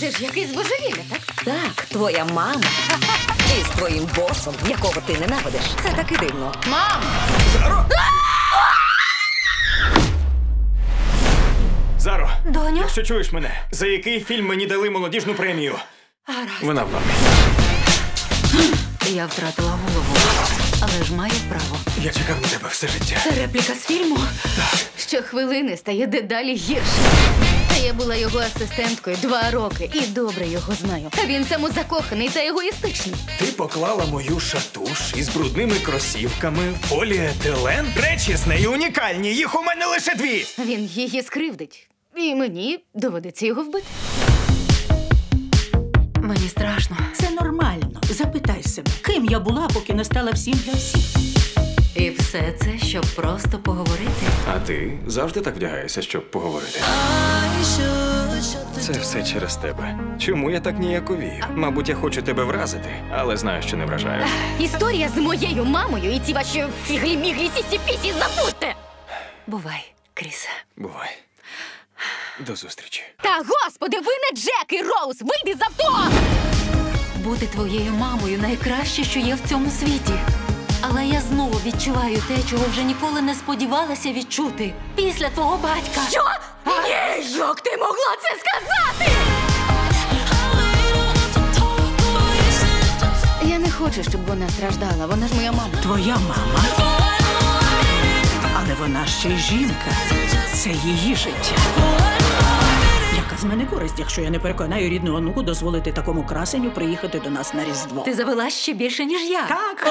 Це ж якесь божевілля, так? Так, твоя мама із твоїм босом, якого ти ненавидиш. Це таки дивно. Мам! Заро, Заро! Доню? якщо чуєш мене, за який фільм мені дали молодіжну премію? Вона в нормі. Я втратила голову, але ж маю право. Я чекав на тебе все життя. Це репліка з фільму. Щохвилини стає дедалі гірше. Та я була його асистенткою два роки і добре його знаю. А він самозакоханий та егоїстичний. Ти поклала мою шатуш із брудними кросівками, поліетилен. Речі з нею унікальні, їх у мене лише дві. Він її скривдить. І мені доведеться його вбити. Мені страшно. Це нормально. Запитай себе, ким я була, поки не стала всім для всіх. Все це, щоб просто поговорити. А ти завжди так вдягаєшся, щоб поговорити. Це все через тебе. Чому я так ніяковію? Мабуть, я хочу тебе вразити, але знаю, що не вражаю. Історія з моєю мамою і ці ваші фіглі-міглі сісі-пісі забудьте! Бувай, Крісе. Бувай. До зустрічі. Та господи, ви не Джек і Роуз! Вийди з авто! Бути твоєю мамою найкраще, що є в цьому світі. Але я знову відчуваю те, чого вже ніколи не сподівалася відчути після твого батька. Що? Ні, як ти могла це сказати? Я не хочу, щоб вона страждала. Вона ж моя мама. Твоя мама. Але вона ще й жінка. Це її життя. Яка з мене користь, якщо я не переконаю рідну онуку дозволити такому красенню приїхати до нас на Різдво? Ти завела ще більше, ніж я. Так.